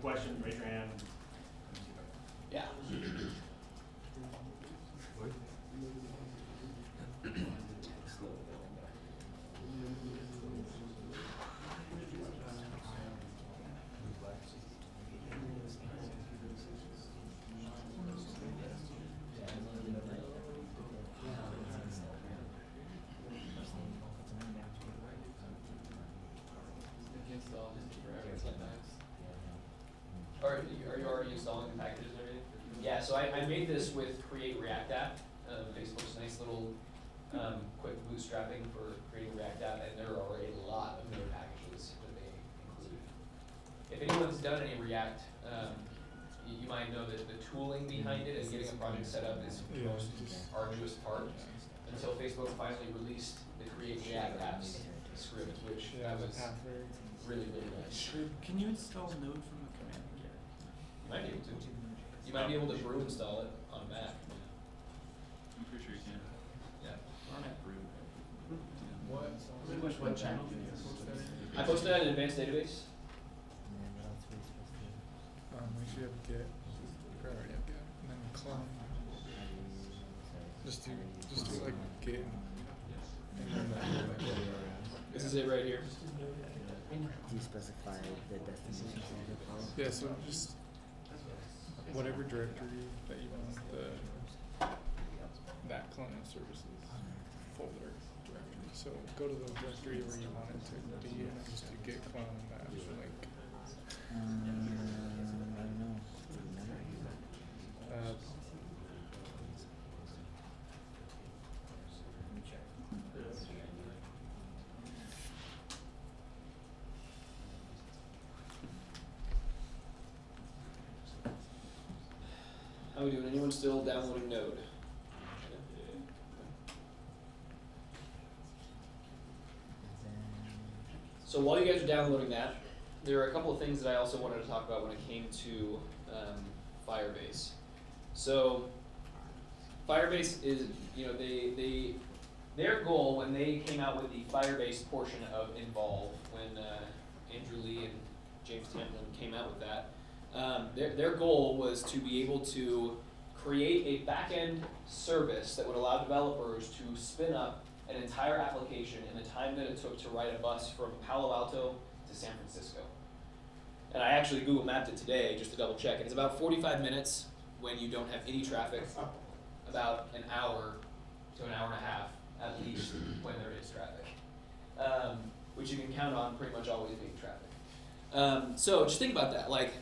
have questions, raise your hand. Yeah. Against all forever sometimes. Are you, are you already installing the packages and everything? Yeah, so I, I made this with Create React App, uh, Facebook's nice little, um, quick bootstrapping for creating React App, and there are a lot of node packages that they include. If anyone's done any React, um, you, you might know that the tooling behind it and getting a project set up is the most arduous part. Until Facebook finally released the Create React Apps script, which Yeah, that was halfway. really, really nice. Can you install Node from the command line? You might be able to. You might be able to brew install it on Mac. I'm pretty sure you can. Yeah. Run it. Brew. What? Which, what channel do you post that in? I posted that in advanced database. Um, we should have Git. We already have Git. And then clone. Just do, just do like Git and and then that. This is it right here. Do you specify the destination of the file? Yeah, so just whatever directory that you want the that clone services folder directory. So go to the directory where you want it to be and just do git clone that link. Um, I don't know. Uh, Anyone still downloading Node? So while you guys are downloading that, there are a couple of things that I also wanted to talk about when it came to um, Firebase. So Firebase is, you know, they they their goal when they came out with the Firebase portion of Envolve, when uh, Andrew Lee and James Tamplin came out with that, um, their their goal was to be able to create a back-end service that would allow developers to spin up an entire application in the time that it took to ride a bus from Palo Alto to San Francisco. And I actually Google mapped it today just to double check. And it's about 45 minutes when you don't have any traffic, about an hour to an hour and a half at least when there is traffic, um, which you can count on pretty much always being traffic. Um, so just think about that. Like,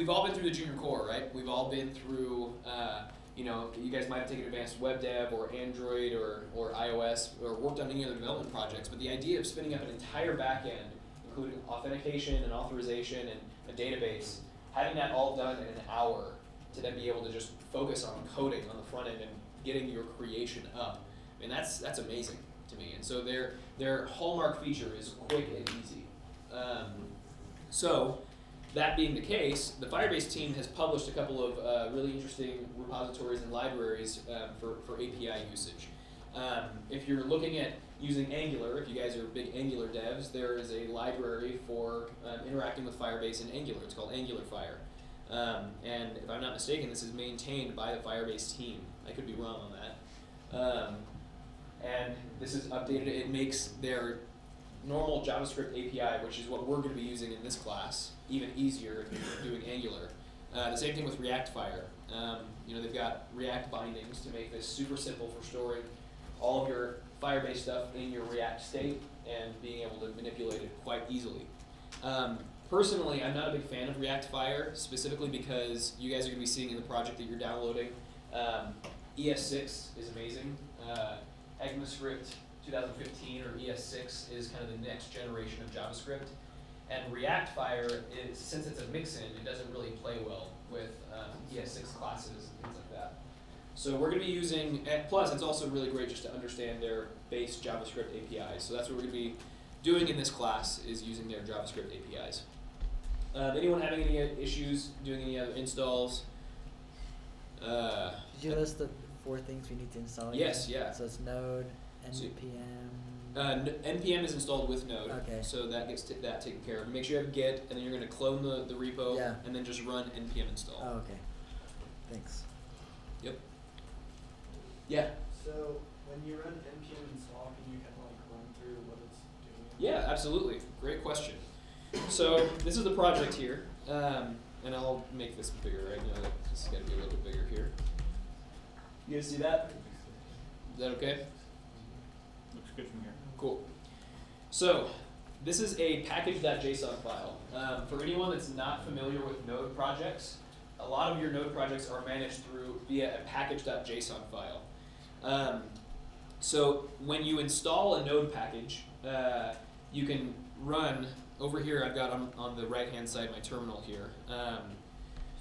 we've all been through the junior core, right? We've all been through, uh, you know, you guys might have taken advanced web dev or Android or, or iOS or worked on any other development projects, but the idea of spinning up an entire backend, including authentication and authorization and a database, having that all done in an hour to then be able to just focus on coding on the front end and getting your creation up. I mean, that's, that's amazing to me. And so their, their hallmark feature is quick and easy. Um, so, that being the case, the Firebase team has published a couple of uh, really interesting repositories and libraries um, for, for API usage. Um, if you're looking at using Angular, if you guys are big Angular devs, there is a library for um, interacting with Firebase in Angular. It's called AngularFire. Um, and if I'm not mistaken, this is maintained by the Firebase team. I could be wrong on that. Um, and this is updated. It makes their normal JavaScript API, which is what we're going to be using in this class, even easier if you're doing Angular. Uh, the same thing with ReactFire. Um, you know, they've got React bindings to make this super simple for storing all of your Firebase stuff in your React state and being able to manipulate it quite easily. Um, personally, I'm not a big fan of ReactFire, specifically because you guys are going to be seeing in the project that you're downloading. Um, ES6 is amazing. Uh, ECMAScript 2015 or ES6 is kind of the next generation of JavaScript. And React Fire, is, since it's a mixin, it doesn't really play well with um, ES6 classes and things like that. So we're going to be using, and plus it's also really great just to understand their base JavaScript APIs. So that's what we're going to be doing in this class is using their JavaScript APIs. Um, anyone having any issues doing any other installs? Uh, Did you list the four things we need to install? Yes, again? yeah. So it's Node, npm. Uh, npm is installed with Node, Okay. so that gets t- that taken care of. Make sure you have Git, and then you're going to clone the, the repo, Yeah. and then just run npm install. Oh, okay. Thanks. Yep. Yeah. So when you run npm install, can you kind of like run through what it's doing? Yeah, absolutely. Great question. So this is the project here, um, and I'll make this bigger. I know that this has got to be a little bit bigger here. You guys see that? Is that okay? Good from here. Cool. So this is a package.json file. Um, for anyone that's not familiar with Node projects, a lot of your Node projects are managed through via a package.json file. Um, so when you install a Node package, uh, you can run over here. I've got on, on the right hand side my terminal here. Um,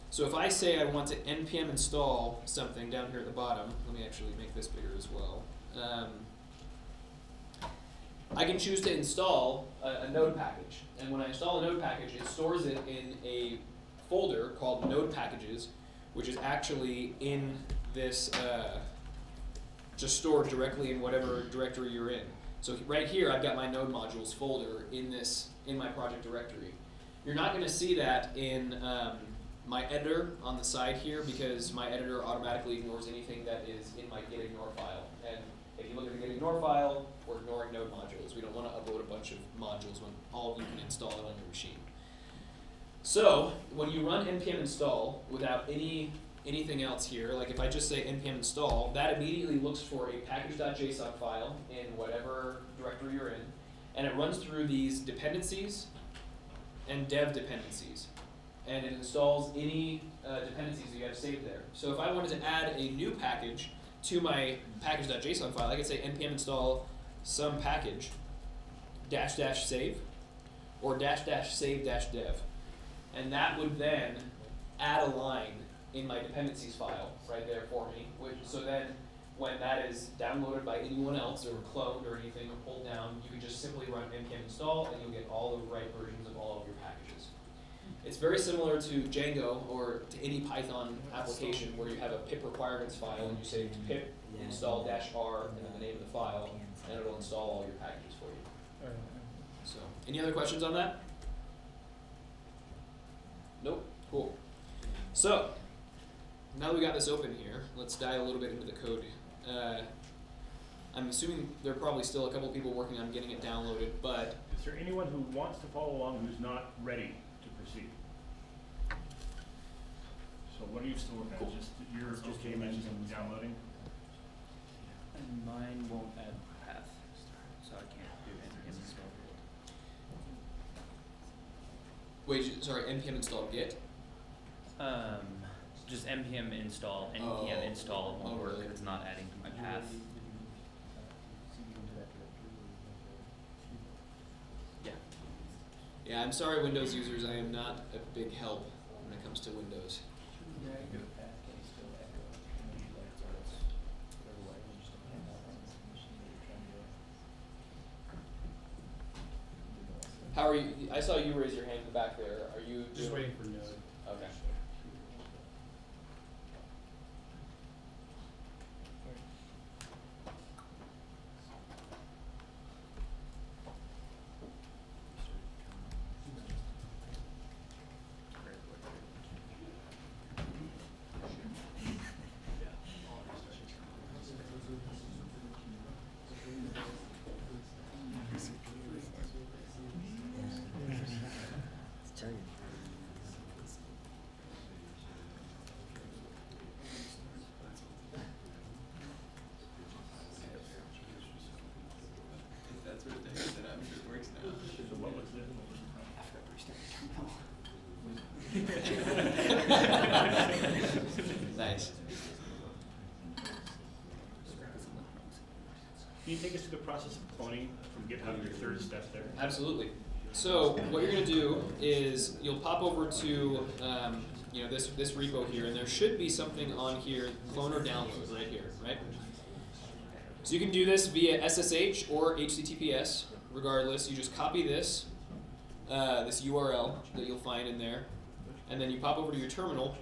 so if I say I want to npm install something down here at the bottom, let me actually make this bigger as well. Um, I can choose to install a, a node package. And when I install a node package, it stores it in a folder called node packages, which is actually in this, uh, just stored directly in whatever directory you're in. So right here, I've got my node modules folder in this, in my project directory. You're not gonna see that in, um, my editor on the side here because my editor automatically ignores anything that is in my git ignore file. And you look at the git ignore file, we're ignoring node modules. We don't want to upload a bunch of modules when all you can install it on your machine. So when you run npm install without any anything else here, like if I just say npm install, that immediately looks for a package.json file in whatever directory you're in, and it runs through these dependencies and dev dependencies, and it installs any uh, dependencies that you have saved there. So if I wanted to add a new package to my package.json file, I could say npm install some package dash dash save or dash dash save dash dev. And that would then add a line in my dependencies file right there for me. Which so then when that is downloaded by anyone else or cloned or anything or pulled down, you can just simply run npm install and you'll get all the right versions of all of your packages. It's very similar to Django or to any Python application where you have a pip requirements file and you say pip install dash r and then the name of the file and it'll install all your packages for you. So, any other questions on that? Nope. Cool. So, now that we got this open here, let's dive a little bit into the code. Uh, I'm assuming there are probably still a couple people working on getting it downloaded, but Is there anyone who wants to follow along who's not ready to proceed? So what are you still working on? Just, you're It's just okay doing with just downloading? And mine won't add path, so I can't do npm install. wait, j- sorry, npm install git. Um, just npm install, npm Oh. install won't Oh, work really? if it's not adding to my path. Yeah. Yeah, I'm sorry, Windows users. I am not a big help when it comes to Windows. How are you? I saw you raise your hand in the back there. Are you Just waiting for node. Okay. It's chugging. If that's what it is, then I'm sure it works now. So what was it? Nice. Can you take us through the process of cloning from GitHub, your third step there? Absolutely. So what you're gonna do is you'll pop over to um, you know this this repo here, and there should be something on here, clone or download right here, right? So you can do this via SSH or HTTPS. Regardless, you just copy this uh, this URL that you'll find in there, and then you pop over to your terminal,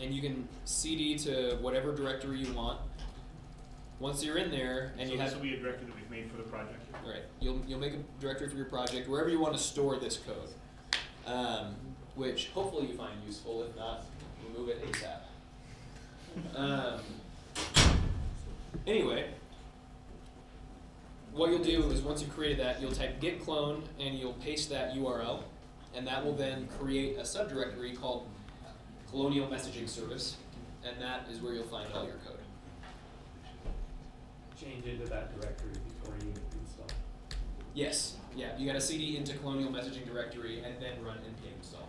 and you can cd to whatever directory you want. Once you're in there and So you this have will be a directory that we've made for the project. Right. You'll you'll make a directory for your project wherever you want to store this code, um, which hopefully you find useful. If not, remove it ASAP. Um, anyway, what you'll do is once you've created that, you'll type git clone and you'll paste that URL, and that will then create a subdirectory called Colonial Messaging Service, and that is where you'll find all your code. Change into that directory before you install. Yes, yeah, you got to cd into Colonial Messaging Directory and then run npm install.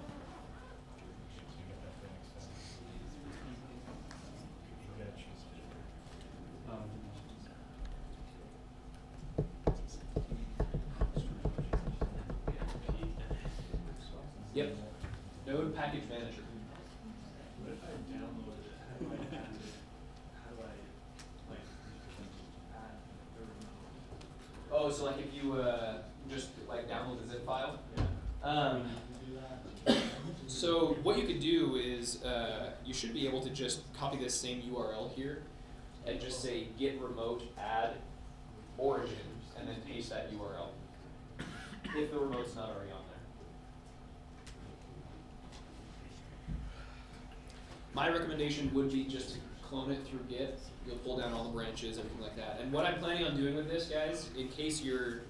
Um, Yep. Node Package Manager. What if I downloaded it? How do I add it? How do I, like, add the remote? Oh, so like if you uh, just like download the zip file. Yeah. Um, Do that? so what you could do is uh, you should be able to just copy this same URL here and just say git remote add origin and then paste that URL if the remote's not already on there. My recommendation would be just to clone it through Git. You'll pull down all the branches, everything like that. And what I'm planning on doing with this, guys, in case you're,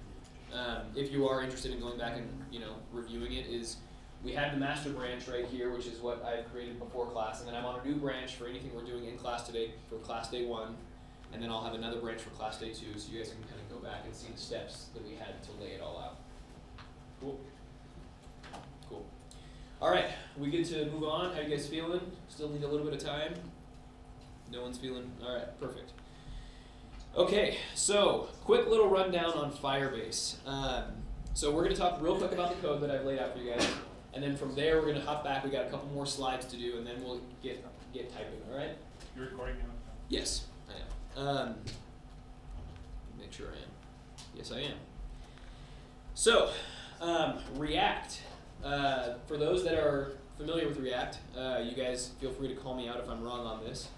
um, if you are interested in going back and you know reviewing it, is we have the master branch right here, which is what I've created before class, and then I'm on a new branch for anything we're doing in class today for class day one, and then I'll have another branch for class day two, so you guys can kind of go back and see the steps that we had to lay it all out. Cool. Cool. All right, we get to move on? How you guys feeling? Still need a little bit of time. No one's feeling. All right, perfect. Okay, so quick little rundown on Firebase. Um, so we're gonna talk real quick about the code that I've laid out for you guys, and then from there we're gonna hop back. We got a couple more slides to do, and then we'll get get typing. All right? You're recording now? Yes, I am. Um, make sure I am. Yes, I am. So, um, React. Uh, for those that are familiar with React, uh, you guys feel free to call me out if I'm wrong on this.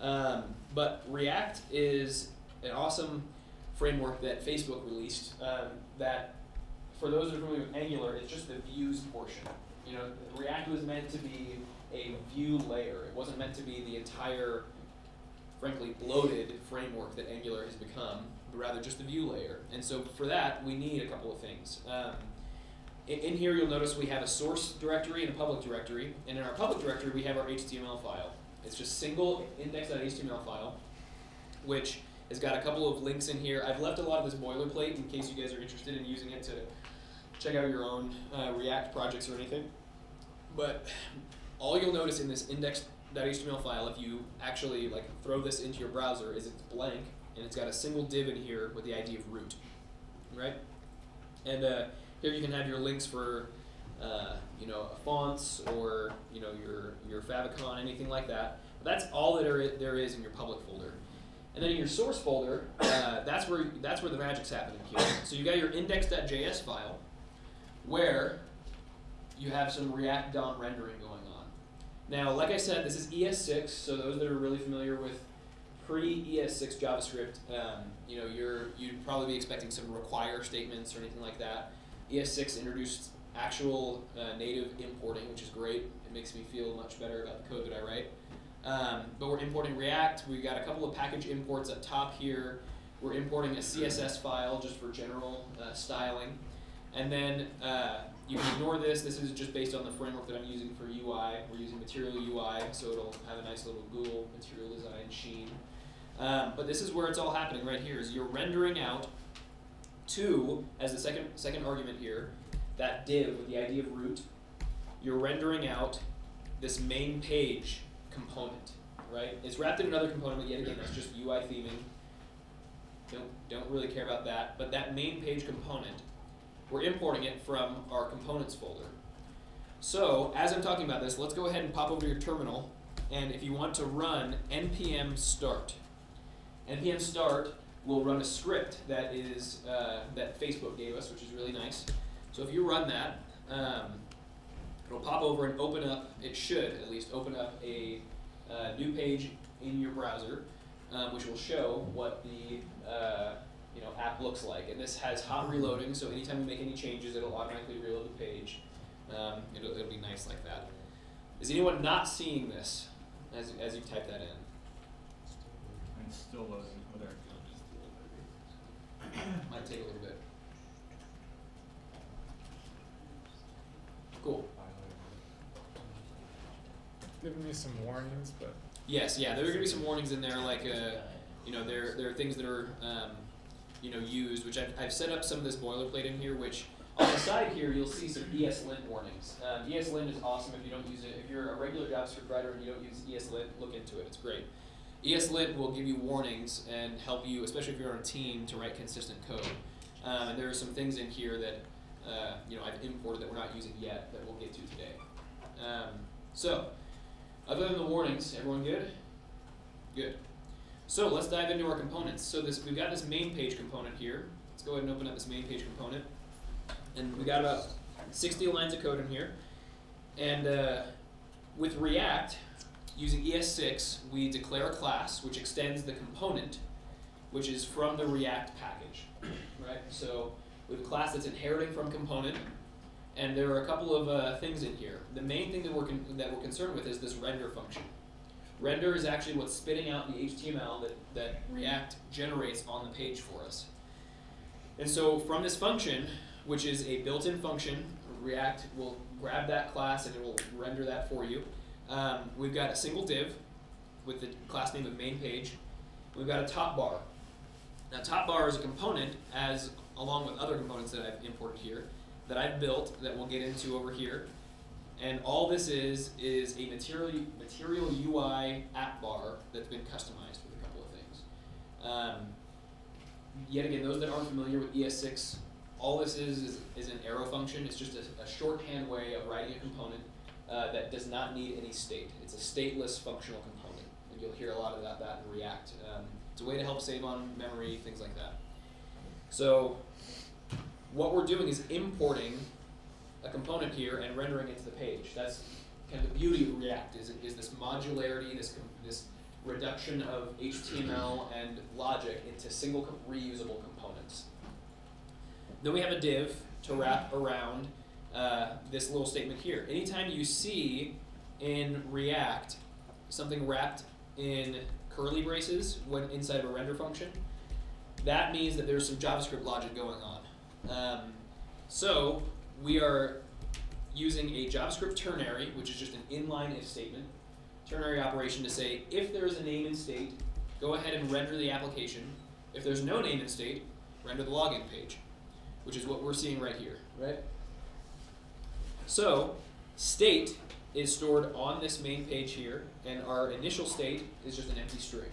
Um, but React is an awesome framework that Facebook released. Um, that, for those that are familiar with Angular, it's just the views portion. You know, React was meant to be a view layer. It wasn't meant to be the entire frankly bloated framework that Angular has become, but rather just the view layer. And so for that, we need a couple of things. Um, in, in here, you'll notice we have a source directory and a public directory, and in our public directory, we have our HTML file. It's just single index.html file, which has got a couple of links in here. I've left a lot of this boilerplate in case you guys are interested in using it to check out your own uh, React projects or anything. But all you'll notice in this index.html file, if you actually like throw this into your browser, is it's blank and it's got a single div in here with the ID of root, right? And uh, here you can have your links for, uh, you know, fonts or you know your your favicon, anything like that. But that's all that there there is in your public folder. And then in your source folder, uh, that's where that's where the magic's happening here. So you got your index.js file, where you have some React DOM rendering going on. Now, like I said, this is ES6, so those that are really familiar with pre-ES6 JavaScript, um, you know, you're you'd probably be expecting some require statements or anything like that. ES6 introduced actual uh, native importing, which is great. It makes me feel much better about the code that I write. Um, but we're importing React. We've got a couple of package imports up top here. We're importing a CSS file just for general uh, styling. And then uh, you can ignore this. This is just based on the framework that I'm using for UI. We're using Material UI, so it'll have a nice little Google Material Design sheen. Um, but this is where it's all happening right here. Is you're rendering out to as the second second argument here, that div with the ID of root. You're rendering out this main page component, right? It's wrapped in another component, but yet again, that's just UI theming. Don't don't really care about that. But that main page component, we're importing it from our components folder. So as I'm talking about this, let's go ahead and pop over to your terminal, and if you want to run npm start, npm start will run a script that is uh, that Facebook gave us, which is really nice. So if you run that, um, it'll pop over and open up. It should at least open up a uh, new page in your browser um, which will show what the uh, you know app looks like. And this has hot reloading, so anytime you make any changes, it'll automatically reload the page. Um, it'll, it'll be nice like that. Is anyone not seeing this as, as you type that in? And still loading, oh, there. Might take a little bit. Cool. Giving me some warnings, but Yes, yeah, there are gonna be some warnings in there, like, uh, you know, there, there are things that are, um, you know, used, which I've, I've set up some of this boilerplate in here, which on the side here, you'll see some ESLint warnings. Um, ESLint is awesome if you don't use it, if you're a regular JavaScript writer and you don't use ESLint, look into it, it's great. ESLint will give you warnings and help you, especially if you're on a team, to write consistent code. Um, and there are some things in here that, uh, you know, I've imported that we're not using yet that we'll get to today. Um, so, other than the warnings, everyone good? Good. So let's dive into our components. So this we've got this main page component here. Let's go ahead and open up this main page component. And we got about 60 lines of code in here. And uh, with React, using ES6, we declare a class which extends the component, which is from the React package. Right? So we have a class that's inheriting from component, and there are a couple of uh, things in here. The main thing that we're that we're concerned with is this render function. Render is actually what's spitting out the HTML that, that React generates on the page for us. And so from this function, which is a built-in function, React will grab that class and it will render that for you. Um, we've got a single div with the class name of main page. We've got a top bar. Now top bar is a component as along with other components that I've imported here that I've built that we'll get into over here. And all this is is a material material UI app bar that's been customized with a couple of things. Um, yet again, those that aren't familiar with ES6, all this is is, is an arrow function. It's just a, a shorthand way of writing a component uh, that does not need any state. It's a stateless functional component, and you'll hear a lot of that, that in React. Um, it's a way to help save on memory, things like that. So what we're doing is importing a component here and rendering it to the page. That's kind of the beauty of React is, is this modularity, this, this reduction of HTML and logic into single com- reusable components. Then we have a div to wrap around uh, this little statement here. Anytime you see in React something wrapped in curly braces when inside of a render function, that means that there's some JavaScript logic going on. Um, so we are using a JavaScript ternary, which is just an inline if statement, ternary operation to say if there is a name in state, go ahead and render the application. If there's no name in state, render the login page, which is what we're seeing right here, right? So state is stored on this main page here, and our initial state is just an empty string.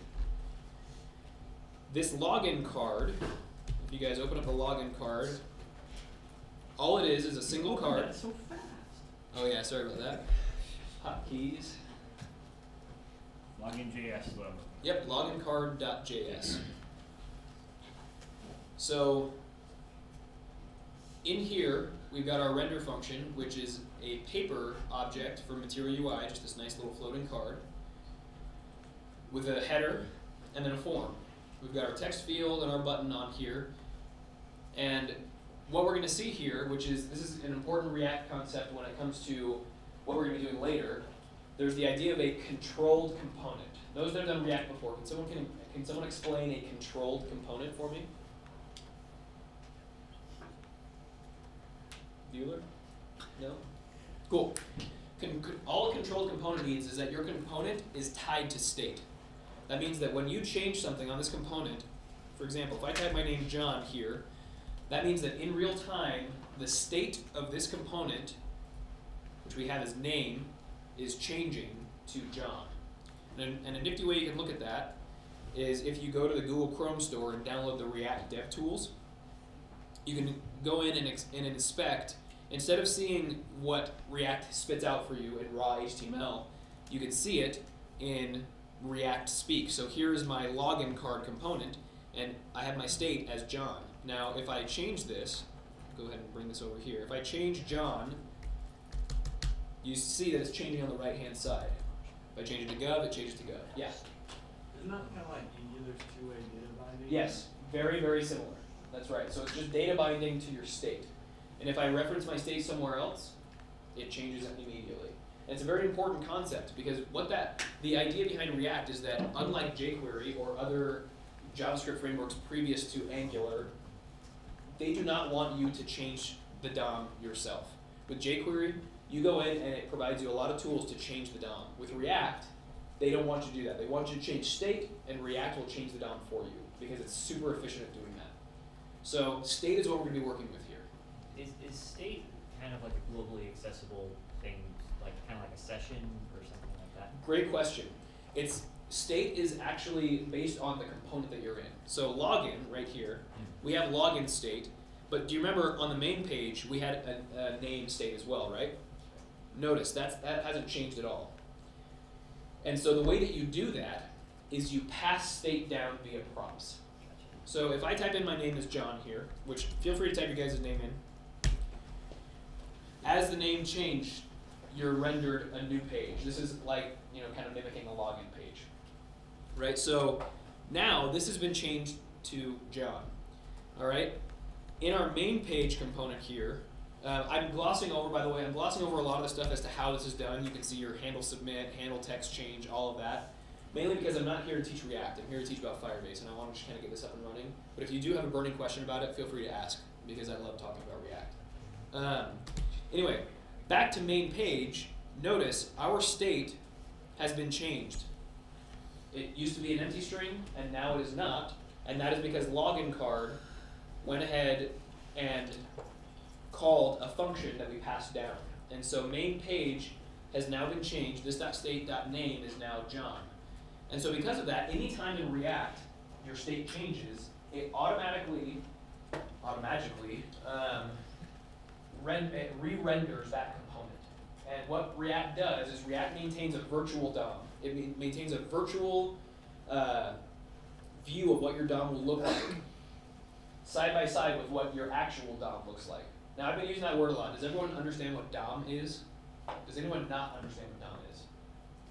This login card, if you guys open up the login card, all it is is a single card. That's so fast. Oh yeah, sorry about that. Hotkeys. Login JS though. Yep, logincard.js. So in here, we've got our render function, which is a paper object for Material UI, just this nice little floating card, with a header and then a form. We've got our text field and our button on here. And what we're going to see here, which is this is an important React concept when it comes to what we're going to be doing later. There's the idea of a controlled component. Those that have done React before, can someone can, can someone explain a controlled component for me? Bueller? No? Cool. Con- all a controlled component means is that your component is tied to state. That means that when you change something on this component, for example, if I type my name John here, that means that in real time, the state of this component, which we have as name, is changing to John. And, a- and a nifty way you can look at that is if you go to the Google Chrome store and download the React DevTools, you can go in and, and inspect. Instead of seeing what React spits out for you in raw HTML, you can see it in React Speak. So here's my login card component, and I have my state as John. Now, if I change this, go ahead and bring this over here. If I change John, you see that it's changing on the right hand side. If I change it to gov, it changes to gov. Yeah. Isn't that kinda like Angular's two-way data binding? Yes, very, very similar. That's right. So it's just data binding to your state. And if I reference my state somewhere else, it changes it immediately. And it's a very important concept because what that the idea behind React is that unlike jQuery or other JavaScript frameworks previous to Angular, they do not want you to change the DOM yourself. With jQuery, you go in and it provides you a lot of tools to change the DOM. With React, they don't want you to do that. They want you to change state, and React will change the DOM for you because it's super efficient at doing that. So state is what we're going to be working with here. Is is state kind of like a globally accessible thing, like kind of like a session or something like that? Great question. It's state is actually based on the component that you're in. So login right here, we have login state, but do you remember on the main page we had a, a name state as well, right? Notice that's that hasn't changed at all. And so the way that you do that is you pass state down via props. So if I type in my name as John here, which feel free to type your guys' name in. As the name changed, you're rendered a new page. This is like, you know, kind of mimicking a login page. Right? So now this has been changed to John. Alright? In our main page component here, uh, I'm glossing over, by the way, I'm glossing over a lot of the stuff as to how this is done. You can see your handle submit, handle text change, all of that. Mainly because I'm not here to teach React, I'm here to teach about Firebase, and I want to just kind of get this up and running. But if you do have a burning question about it, feel free to ask, because I love talking about React. Um, anyway, back to main page, notice our state has been changed. It used to be an empty string, and now it is not, and that is because login card went ahead and called a function that we passed down. And so main page has now been changed. This .state.name is now John. And so because of that, anytime in React your state changes, it automatically, automatically, um, re-renders that component. And what React does is React maintains a virtual DOM. It ma- maintains a virtual uh, view of what your DOM will look like, side by side with what your actual DOM looks like. Now I've been using that word a lot. Does everyone understand what DOM is? Does anyone not understand what DOM is?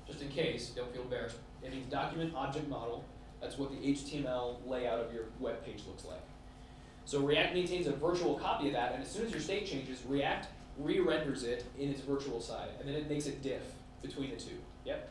Just in case, don't feel embarrassed. It means document object model. That's what the HTML layout of your web page looks like. So React maintains a virtual copy of that, and as soon as your state changes, React re-renders it in its virtual side, and then it makes a diff between the two. Yep.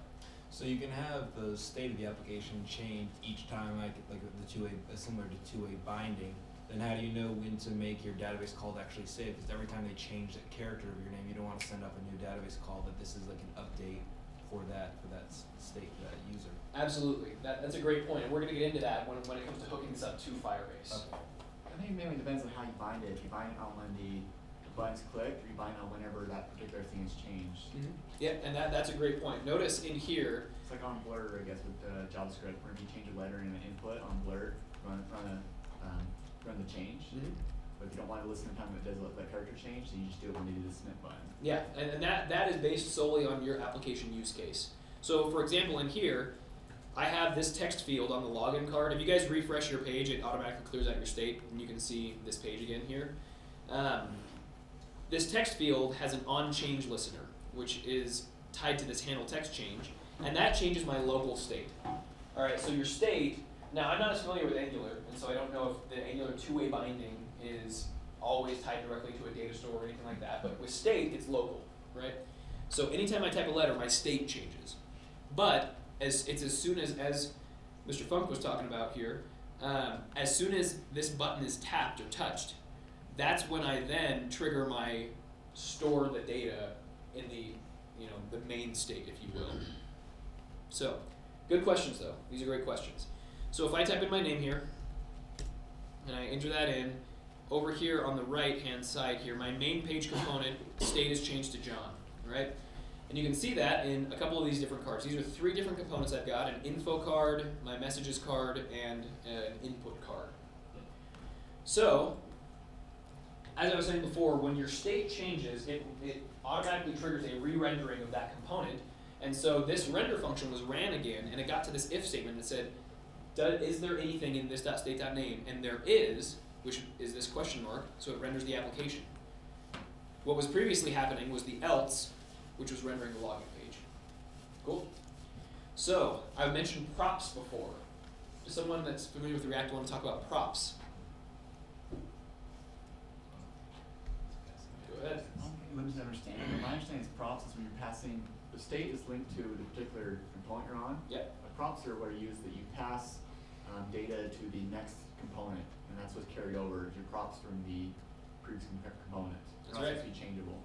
So you can have the state of the application change each time, like like the two-way, similar to two-way binding. Then how do you know when to make your database call to actually save? Because every time they change the character of your name, you don't want to send up a new database call that this is like an update for that for that state for that user. Absolutely. That, that's a great point, and we're going to get into that when, when it comes to hooking this up to Firebase. Okay. I think it mainly depends on how you bind it. If you bind it on when the, the button's clicked, or you bind it on whenever that particular thing is changed. Mm-hmm. Yep, and that, that's a great point. Notice in here, It's like on Blur, I guess, with uh, JavaScript, where if you change a letter in an input on Blur, run run a um, run the change. But if you don't want to listen to the time it does let that character change, then you just do it when you do the submit button. Yeah, and, and that, that is based solely on your application use case. So for example, in here, I have this text field on the login card. If you guys refresh your page, it automatically clears out your state, and you can see this page again here. Um, this text field has an on-change listener, which is tied to this handle text change, and that changes my local state. All right, so your state. Now I'm not as familiar with Angular, and so I don't know if the Angular two-way binding is always tied directly to a data store or anything like that. But with state, it's local, right? So anytime I type a letter, my state changes. But as it's as soon as as Mr. Funk was talking about here, um, as soon as this button is tapped or touched, that's when I then trigger my store the data in the you know the main state, if you will. So, good questions though. These are great questions. So if I type in my name here, and I enter that in, over here on the right hand side here, my main page component state is changed to John, right? And you can see that in a couple of these different cards. These are three different components I've got, an info card, my messages card, and an input card. So, as I was saying before, when your state changes, it, it automatically triggers a re-rendering of that component. And so this render function was ran again, and it got to this if statement that said, "Does is there anything in this .state.name?" And there is, which is this question mark, so it renders the application. What was previously happening was the else, which was rendering the login page. Cool. So, I've mentioned props before. Does someone that's familiar with React want to talk about props? Go ahead. Limited understanding, but my understanding is props is when you're passing, the state is linked to the particular component you're on. Yep. But props are what are used that you pass, um, data to the next component, and that's what's carried over, is your props from the previous component. That's They're right. also changeable.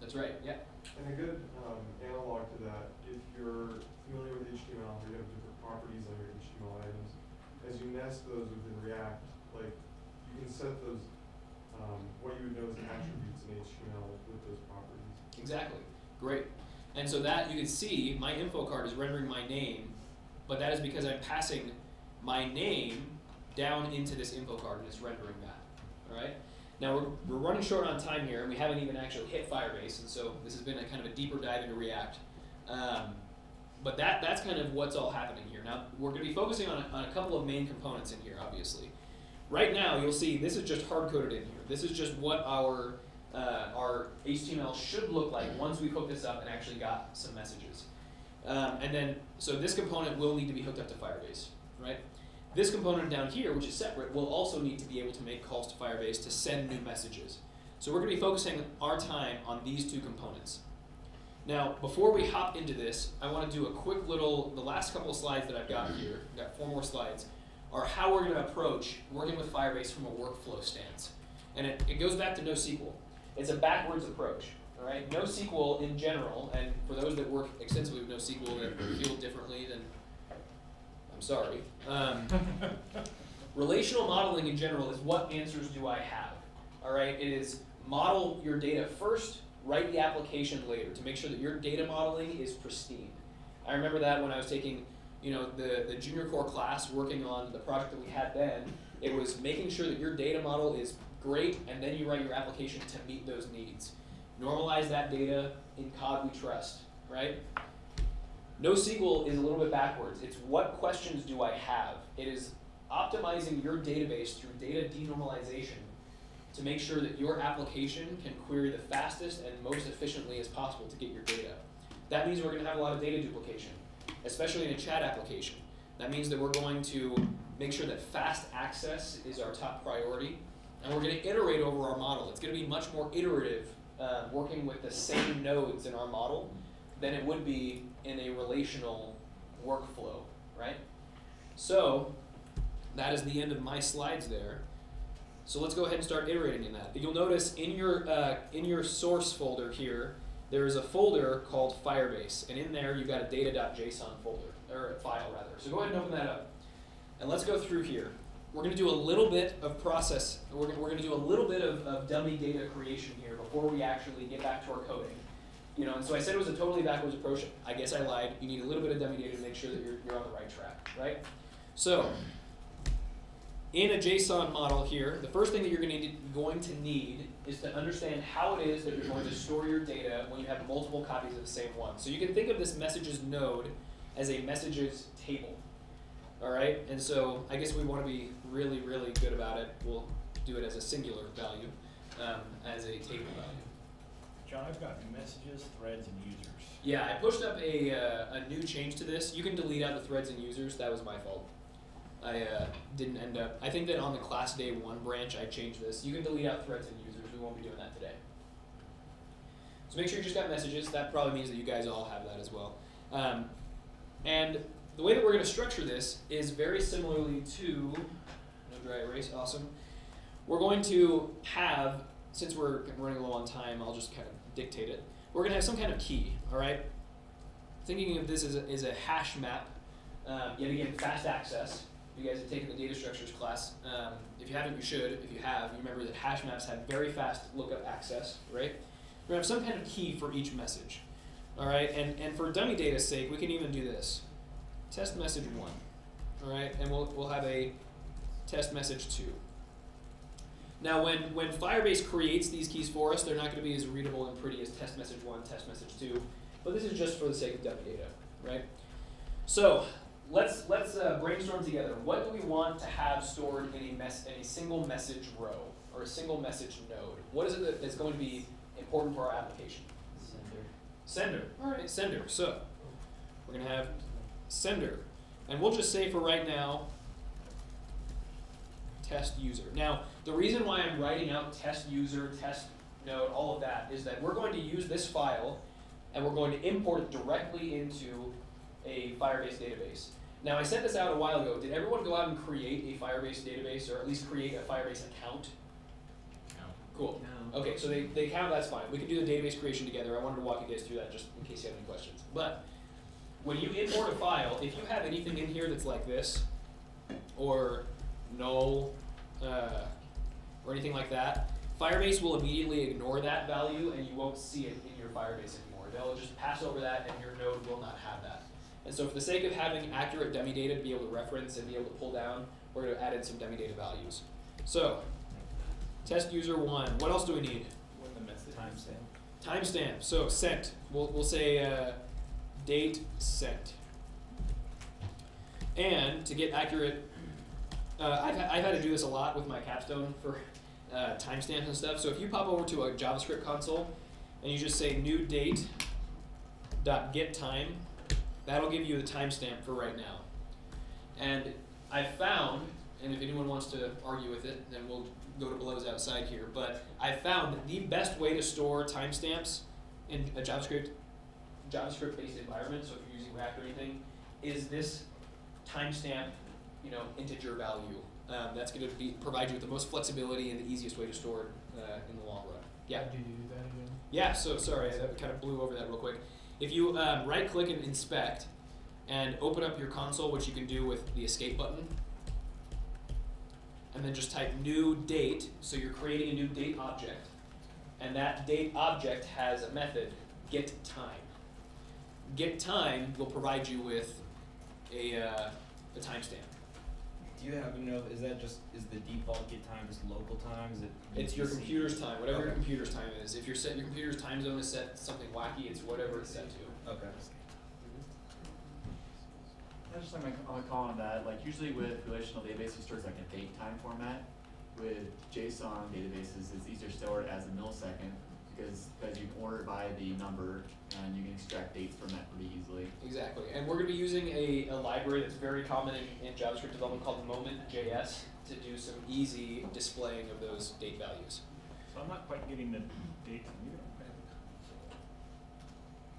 That's right, yeah. And a good um, analog to that, if you're familiar with HTML, where you have different properties on your HTML items, as you nest those within React, like you can set those, um, what you would know as attributes in HTML with those properties. Exactly. Great. And so that you can see my info card is rendering my name, but that is because I'm passing my name down into this info card and it's rendering that. Alright? Now we're, we're running short on time here and we haven't even actually hit Firebase and so this has been a kind of a deeper dive into React. Um, but that, that's kind of what's all happening here. Now we're going to be focusing on a, on a couple of main components in here obviously. Right now you'll see this is just hard coded in here. This is just what our uh, our HTML should look like once we hook this up and actually got some messages. Um, and then, so this component will need to be hooked up to Firebase, right? This component down here, which is separate, will also need to be able to make calls to Firebase to send new messages. So we're going to be focusing our time on these two components. Now, before we hop into this, I want to do a quick little, the last couple of slides that I've got here, I've got four more slides, are how we're going to approach working with Firebase from a workflow stance. And it, it goes back to NoSQL. It's a backwards approach. All right, NoSQL in general, and for those that work extensively with NoSQL that feel differently, then I'm sorry. Um, relational modeling in general is what answers do I have? All right, it is model your data first, write the application later to make sure that your data modeling is pristine. I remember that when I was taking, you know, the, the junior core class working on the project that we had then, it was making sure that your data model is great, and then you write your application to meet those needs. Normalize that data in Codd we trust, right? NoSQL is a little bit backwards. It's what questions do I have? It is optimizing your database through data denormalization to make sure that your application can query the fastest and most efficiently as possible to get your data. That means we're going to have a lot of data duplication, especially in a chat application. That means that we're going to make sure that fast access is our top priority, and we're going to iterate over our model. It's going to be much more iterative uh, working with the same nodes in our model than it would be in a relational workflow, right? So, that is the end of my slides there. So let's go ahead and start iterating in that. You'll notice in your uh, in your source folder here, there is a folder called Firebase, and in there you've got a data.json folder or a file rather. So go ahead and open that up, and let's go through here. We're going to do a little bit of process. We're, we're going to do a little bit of, of dummy data creation here before we actually get back to our coding. You know, and so I said it was a totally backwards approach. I guess I lied. You need a little bit of dummy data to make sure that you're, you're on the right track, right? So, in a JSON model here, the first thing that you're going to, need, going to need is to understand how it is that you're going to store your data when you have multiple copies of the same one. So you can think of this messages node as a messages table. All right, and so I guess we want to be really, really good about it. We'll do it as a singular value, um, as a table value. John, I've got messages, threads, and users. Yeah, I pushed up a, uh, a new change to this. You can delete out the threads and users. That was my fault. I uh, didn't end up. I think that on the class day one branch, I changed this. You can delete out threads and users. We won't be doing that today. So make sure you just got messages. That probably means that you guys all have that as well. Um, and the way that we're going to structure this is very similarly to no dry erase. Awesome. We're going to have, since we're running low on time, I'll just kind of dictate it. We're going to have some kind of key. All right. Thinking of this as a, as a hash map. Um, yet again, fast access. You guys have taken the data structures class. Um, if you haven't, you should. If you have, you remember that hash maps have very fast lookup access, right? We're gonna have some kind of key for each message. All right, and, and for dummy data's sake, we can even do this. Test message one. All right, and we'll, we'll have a test message two. Now, when, when Firebase creates these keys for us, they're not going to be as readable and pretty as test message one, test message two, but this is just for the sake of dummy data, right? So let's let's uh, brainstorm together. What do we want to have stored in a mess in a single message row or a single message node? What is it that's going to be important for our application? Sender. Sender. All right, sender. So we're gonna have sender. And we'll just say for right now, test user. Now, the reason why I'm writing out test user, test node, all of that is that we're going to use this file and we're going to import it directly into a Firebase database. Now, I sent this out a while ago. Did everyone go out and create a Firebase database or at least create a Firebase account? Cool. Okay, so they, they count, that's fine. We can do the database creation together. I wanted to walk you guys through that just in case you have any questions. But when you import a file, if you have anything in here that's like this, or null, uh, or anything like that, Firebase will immediately ignore that value and you won't see it in your Firebase anymore. They'll just pass over that and your node will not have that. And so for the sake of having accurate dummy data to be able to reference and be able to pull down, we're going to add in some dummy data values. So, test user one, what else do we need? When the message. Timestamp. Timestamp. So sent. We'll we'll say uh, date sent. And to get accurate, uh, I've I've had to do this a lot with my capstone for uh, timestamps and stuff. So if you pop over to a JavaScript console and you just say new date dot get time, that'll give you the timestamp for right now. And I found, and if anyone wants to argue with it, then we'll go to blows outside here. But I found that the best way to store timestamps in a JavaScript JavaScript based environment, so if you're using React or anything, is this timestamp, you know, integer value. Um, that's going to be provide you with the most flexibility and the easiest way to store it uh, in the long run. Yeah. Did you do that again? Yeah, so sorry, I kind of blew over that real quick. If you um, right click and inspect and open up your console, which you can do with the escape button, and then just type new date, so you're creating a new date object, and that date object has a method, get time. Get time will provide you with a, uh, a timestamp. Do you happen to know, is that just, is the default get time just local time, is it? It's your computer's time, whatever your Okay. computer's time is. If your set your computer's time zone is set to something wacky, it's whatever it's set to. Okay. I just like my, my call on that, like usually with relational databases, it stores like a date time format. With JSON databases, it's easier to store it as a millisecond because, because you can order it by the number and you can extract dates from that pretty easily. Exactly, and we're going to be using a, a library that's very common in, in JavaScript development called Moment.js to do some easy displaying of those date values. So I'm not quite getting the dates either.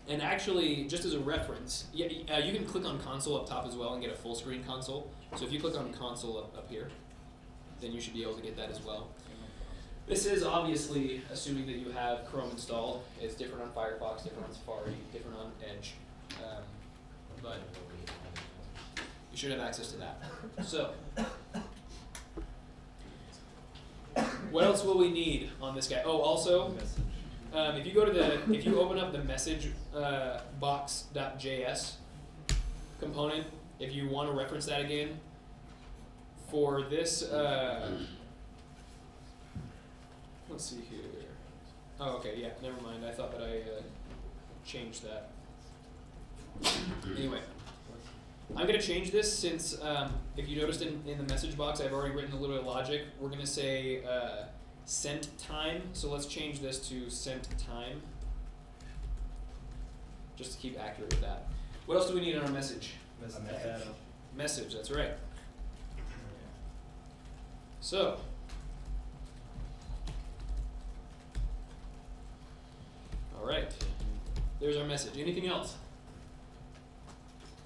And actually, just as a reference, yeah, uh, you can click on console up top as well and get a full screen console. So if you click on console up, up here, then you should be able to get that as well. This is obviously assuming that you have Chrome installed. It's different on Firefox, different on Safari, different on Edge, um, but you should have access to that. So, what else will we need on this guy? Oh, also, um, if you go to the, if you open up the message uh, box.js component, if you want to reference that again, for this, uh, let's see here. Oh, okay, yeah, never mind. I thought that I uh, changed that. Anyway, I'm gonna change this since um, if you noticed in, in the message box, I've already written a little bit of logic. We're gonna say uh, sent time. So let's change this to sent time. Just to keep accurate with that. What else do we need in our message? Message. Message, that's right. So. Alright. There's our message. Anything else?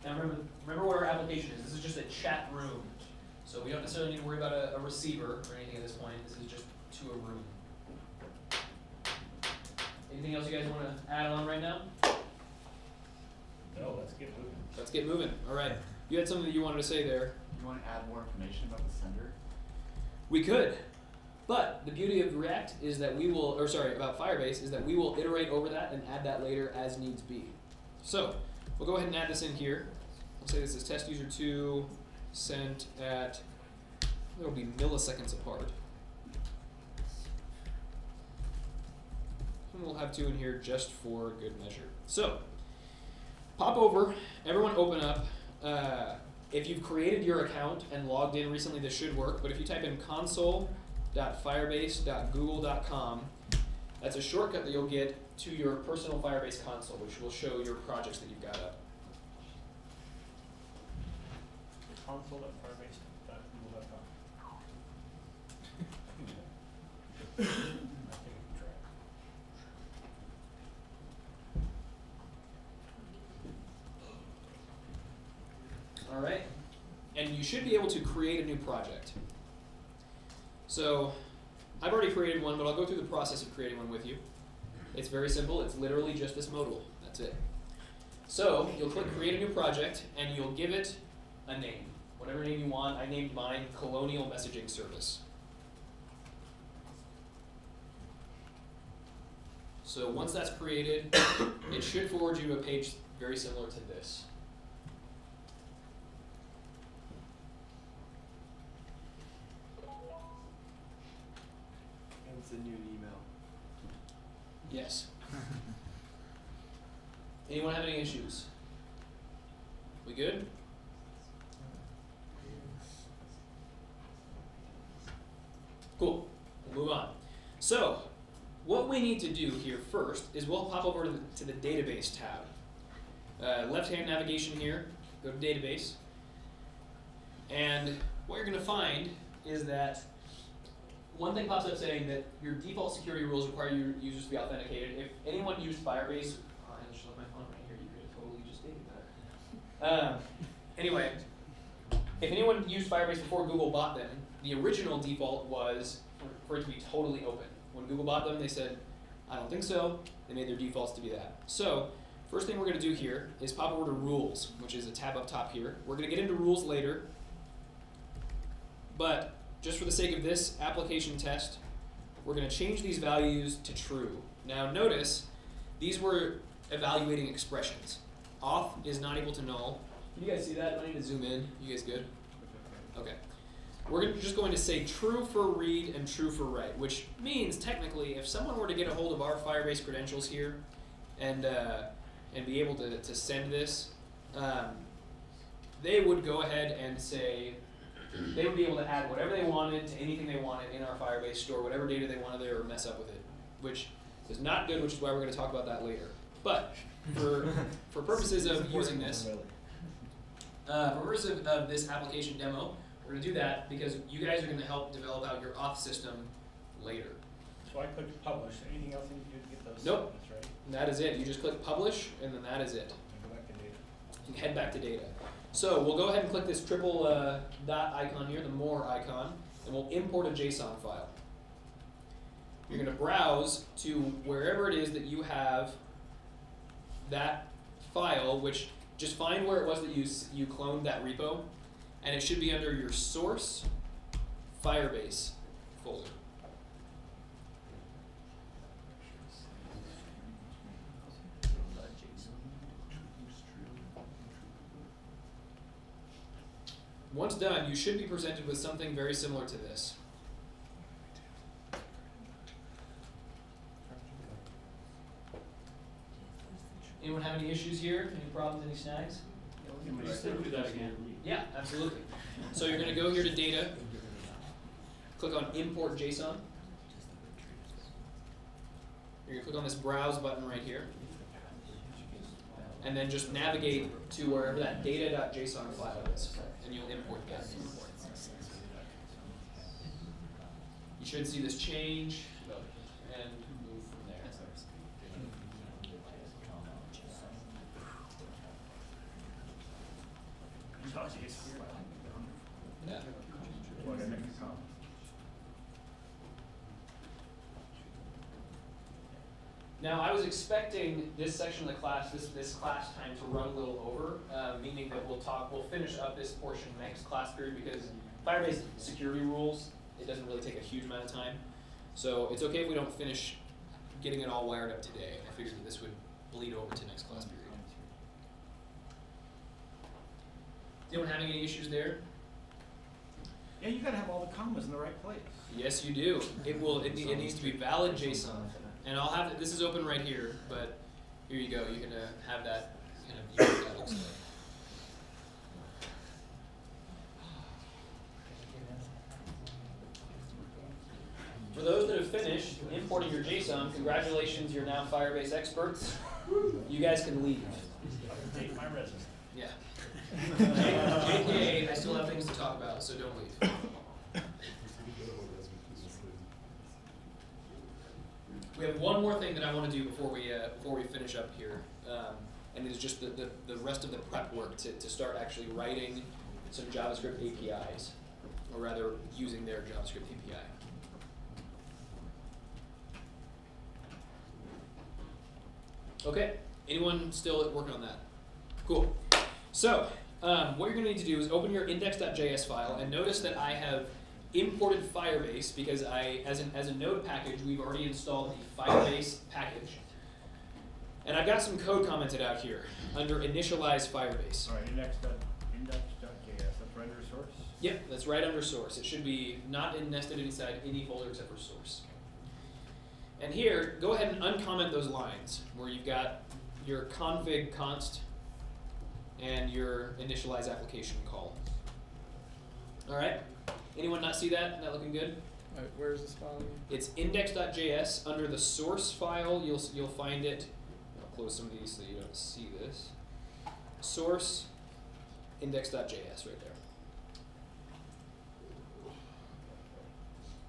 Now remember, remember what our application is. This is just a chat room. So we don't necessarily need to worry about a, a receiver or anything at this point. This is just to a room. Anything else you guys want to add on right now? No, let's get moving. Let's get moving. Alright. You had something that you wanted to say there. You wanna add more information about the sender? We could. But the beauty of React is that we will, or sorry, about Firebase is that we will iterate over that and add that later as needs be. So we'll go ahead and add this in here. We'll say this is test user two sent at it'll be milliseconds apart. And we'll have two in here just for good measure. So pop over, everyone open up. Uh, if you've created your account and logged in recently, this should work. But if you type in console.firebase.google.com, that's a shortcut that you'll get to your personal Firebase console, which will show your projects that you've got up. console at firebase dot google dot com. I think we can try. All right, and you should be able to create a new project. So, I've already created one, but I'll go through the process of creating one with you. It's very simple. It's literally just this modal. That's it. So you'll click create a new project, and you'll give it a name, whatever name you want. I named mine Colonial Messaging Service. So once that's created, it should forward you to a page very similar to this. And send you an email. Yes. Anyone have any issues? We good? Cool. We'll move on. So, what we need to do here first is we'll pop over to the, to the database tab. Uh, left-hand navigation here, go to database. And what you're going to find is that one thing pops up saying that your default security rules require your users to be authenticated. If anyone used Firebase, oh, I just left my phone right here. You could have totally just stated that. Um, anyway, if anyone used Firebase before Google bought them, the original default was for it to be totally open. When Google bought them, they said, "I don't think so." They made their defaults to be that. So, first thing we're going to do here is pop over to Rules, which is a tab up top here. We're going to get into Rules later, but just for the sake of this application test, we're going to change these values to true. Now notice, these were evaluating expressions. Auth is not equal to null. Can you guys see that? I need to zoom in? You guys good? Okay. We're gonna- just going to say true for read and true for write, which means technically if someone were to get a hold of our Firebase credentials here and, uh, and be able to, to send this, um, they would go ahead and say, they would be able to add whatever they wanted to anything they wanted in our Firebase store, whatever data they wanted there, or mess up with it, which is not good, which is why we're going to talk about that later. But for for purposes of using this, uh, for purposes of, of this application demo, we're going to do that because you guys are going to help develop out your auth system later. So I click publish, anything else I need to do to get those Nope. statements, right? And that is it. You just click publish, and then that is it. And go back to data. and head back to data. So we'll go ahead and click this triple uh, dot icon here, the more icon, and we'll import a JSON file. You're going to browse to wherever it is that you have that file, which just find where it was that you you cloned that repo, and it should be under your source Firebase folder. Once done, you should be presented with something very similar to this. Anyone have any issues here? Any problems, any snags? Can we still do that again? Yeah, absolutely. So you're gonna go here to data, click on import JSON. You're gonna click on this browse button right here. And then just navigate to wherever that data.json file is, and you'll import that. You should see this change and move from there. Yeah. Well, I gotta make a comment. Now, I was expecting this section of the class, this, this class time to run a little over, uh, meaning that we'll talk, we'll finish up this portion next class period because Firebase security rules, it doesn't really take a huge amount of time. So it's okay if we don't finish getting it all wired up today. I figured that this would bleed over to next class period. Is anyone having any issues there? Yeah, you gotta have all the commas in the right place. Yes, you do. It will, it, it needs to be valid JSON. And I'll have, this is open right here, but here you go, you can uh, have that kind of view what that looks like. For those that have finished importing your JSON, congratulations, you're now Firebase experts. You guys can leave. Take my resume. Yeah. JPA, I still have things to talk about, so don't leave. We have one more thing that I want to do before we uh, before we finish up here, um, and it is just the, the, the rest of the prep work to, to start actually writing some JavaScript APIs, or rather using their JavaScript API. Okay, anyone still working on that? Cool. So, um, what you're going to need to do is open your index.js file and notice that I have imported Firebase because I, as, an, as a node package, we've already installed the Firebase package. And I've got some code commented out here under initialize Firebase. Alright, index dot, index that's render source. Yep, that's right under source. It should be not nested inside any folder except for source. And here, go ahead and uncomment those lines where you've got your config const and your initialize application call. All right. Anyone not see that? Not looking good? Uh, where's this file? It's index.js under the source file. You'll you'll find it. I'll close some of these so you don't see this. Source index.js right there.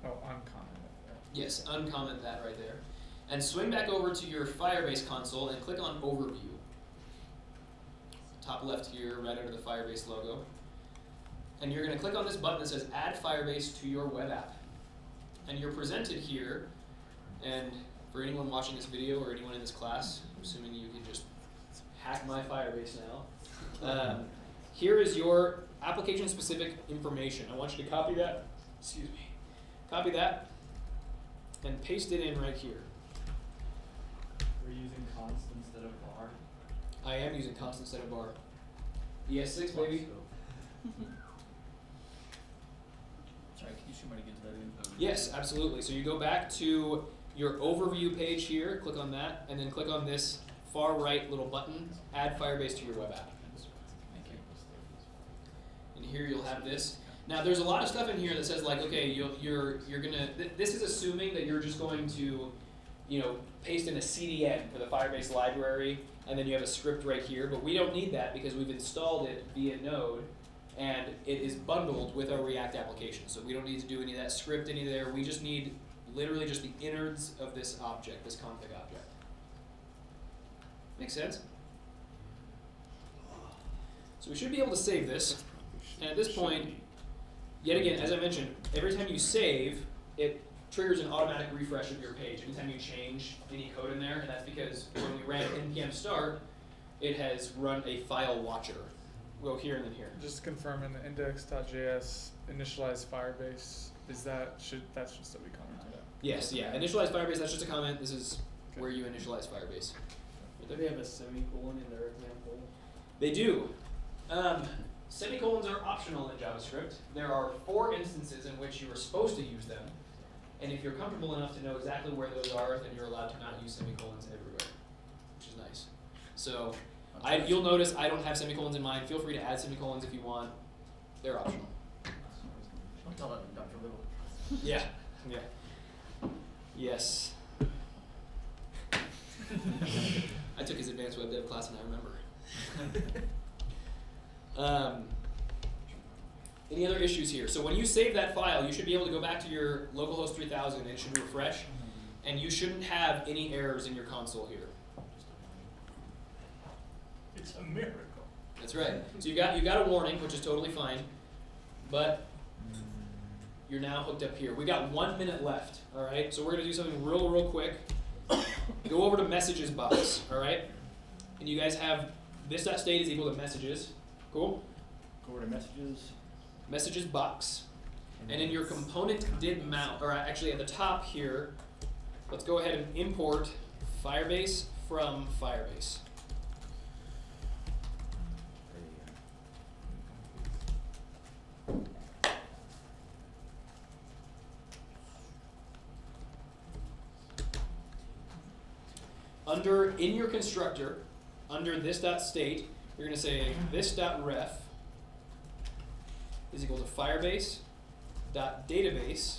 Oh, uncomment. Yes, uncomment that right there. And swing back over to your Firebase console and click on Overview. Top left here, right under the Firebase logo. And you're going to click on this button that says Add Firebase to your web app. And you're presented here, and for anyone watching this video or anyone in this class, I'm assuming you can just hack my Firebase now. Um, here is your application specific information. I want you to copy that. Excuse me. Copy that and paste it in right here. We're using const instead of var. I am using const instead of var. ES6, baby. Sorry, can you show me how to get to that info? Yes, absolutely. So you go back to your overview page here, click on that, and then click on this far right little button, add Firebase to your web app. Thank you. And here you'll have this. Now, there's a lot of stuff in here that says like, okay, you'll, you're you're gonna. Th- this is assuming that you're just going to, you know, paste in a CDN for the Firebase library, and then you have a script right here. But we don't need that because we've installed it via Node, and it is bundled with our React application. So we don't need to do any of that script, any there. We just need literally just the innards of this object, this config object. Make sense? So we should be able to save this. And at this point, yet again, as I mentioned, every time you save, it triggers an automatic refresh of your page anytime you change any code in there, and that's because when we ran npm start, it has run a file watcher. Go here and then here. Just confirming the index.js initialize Firebase. Is that should that should still be commented out? Yes, yeah. Initialize Firebase, that's just a comment. This is Okay. where you initialize Firebase. Do they have a semicolon in their example? They do. Um, semicolons are optional in JavaScript. There are four instances in which you are supposed to use them. And if you're comfortable enough to know exactly where those are, then you're allowed to not use semicolons everywhere, which is nice. So, I, you'll notice I don't have semicolons in mine. Feel free to add semicolons if you want. They're optional. Don't tell that to Dr. Little. Yeah, yeah. Yes. I took his advanced web dev class and I remember. um, any other issues here? So when you save that file, you should be able to go back to your localhost 3000 and it should refresh, and you shouldn't have any errors in your console here. It's a miracle. That's right. So you got you got a warning, which is totally fine, but you're now hooked up here. We got one minute left. All right. So we're gonna do something real real quick. Go over to messages box. All right. And you guys have this dot state is equal to messages. Cool. Go over to messages. Messages box. And in your component did mount, or actually at the top here, let's go ahead and import Firebase from Firebase. There you go. Under in your constructor, under this dot state, you're gonna say this dot ref is equal to Firebase dot database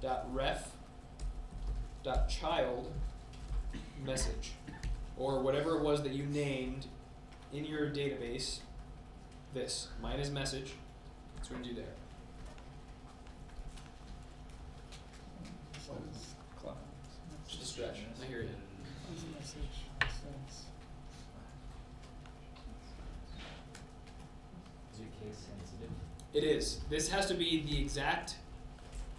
dot ref dot child message or whatever it was that you named in your database this minus message. That's what we do there. Just a stretch. I hear you. This message says Is it case sensitive? It is. This has to be the exact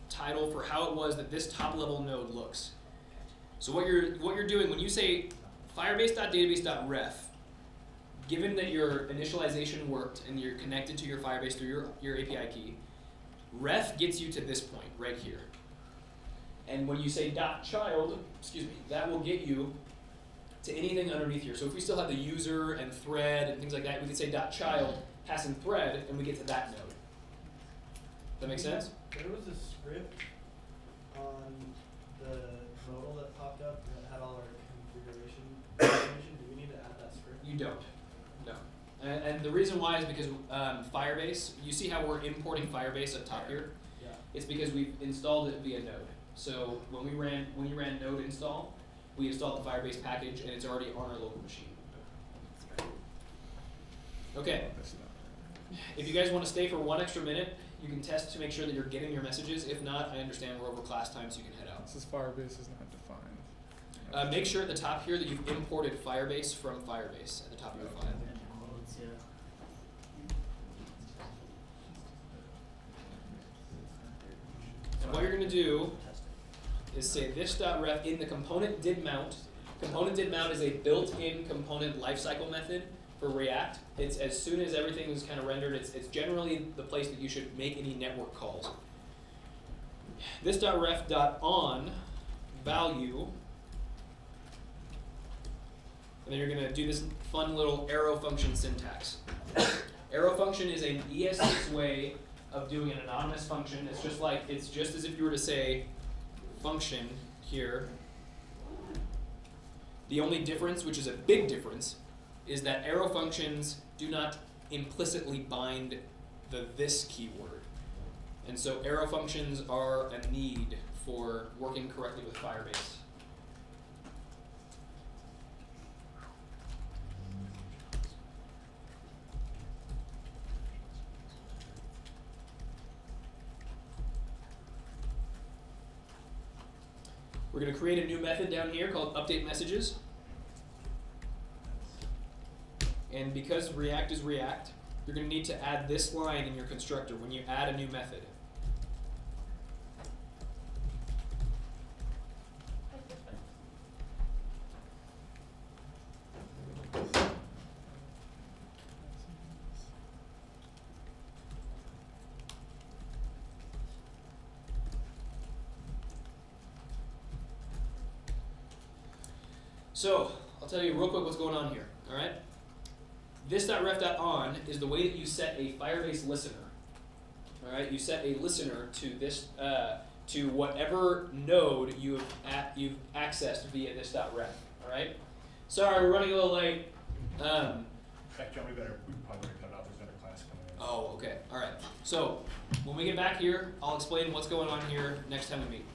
title for how it was that this top level node looks. So what you're what you're doing when you say firebase.database.ref, given that your initialization worked and you're connected to your Firebase through your, your API key, ref gets you to this point right here. And when you say dot child, excuse me, that will get you to anything underneath here. So if we still have the user and thread and things like that, we could say dot child passing thread and we get to that node. That make sense? There was a script on the modal that popped up that had all our configuration information. Do we need to add that script? You don't. No. And, and the reason why is because um, Firebase, you see how we're importing Firebase up top here? Yeah. It's because we've installed it via node. So when we ran when you ran node install, we installed the Firebase package and it's already on our local machine. Okay. If you guys want to stay for one extra minute, you can test to make sure that you're getting your messages. If not, I understand we're over class time, so you can head out. This is Firebase is not defined. Uh, make sure at the top here that you've imported Firebase from Firebase at the top of your file. And quotes, yeah. And what you're going to do is say this dot ref in the component did mount. Component did mount is a built-in component lifecycle method for React. It's as soon as everything is kind of rendered, it's, it's generally the place that you should make any network calls. This dot ref dot on value, and then you're gonna do this fun little arrow function syntax. arrow function is an ES6 way of doing an anonymous function. It's just like it's just as if you were to say function here. The only difference, which is a big difference, is that arrow functions do not implicitly bind the this keyword. And so arrow functions are a need for working correctly with Firebase. We're going to create a new method down here called update messages. And because React is React, you're going to need to add this line in your constructor when you add a new method. So, I'll tell you real quick what's going on here? This.ref.on is the way that you set a Firebase listener. Alright, you set a listener to this, uh, to whatever node you've, at, you've accessed via this.ref, alright? Sorry, we're running a little late. Um, In fact, John, we better, we probably better cut it off, there's another class coming in. oh, okay, alright. So, when we get back here, I'll explain what's going on here next time we meet.